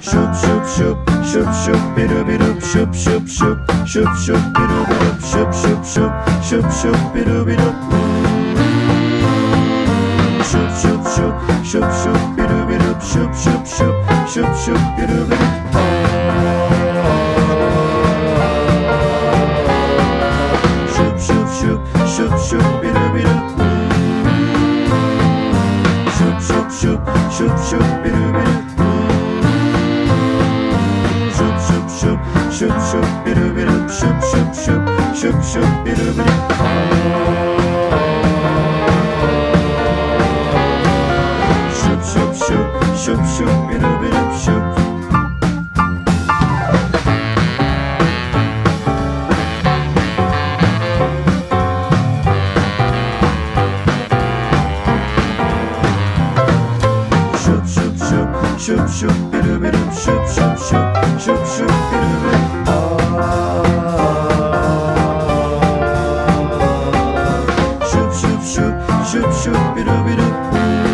shoop shoop shoop shoop shoop bidu bidu shoop shoop shoop shoop shoop bidu bidu shoop shoop shoop shoop shoop bidu bidu shoop shoop shoop shoop shoop bidu bidu shoop shoop shoop shoop shoop bidu bidu shoop shoop shoop shoop shoop bidu bidu shoop shoop shoop shoop shoop bidu bidu shoop shoop shoop shoop shoop bidu bidu shoop shoop shoop shoop shoop bidu bidu shoop shoop shoop shoop shoop bidu bidu shoop shoop shoop shoop shoop shoop shoop shoop shoop shoop shoop bidu Shoo be doo be doo.